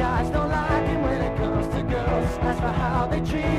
guys don't like him when it comes to girls. As for how they treat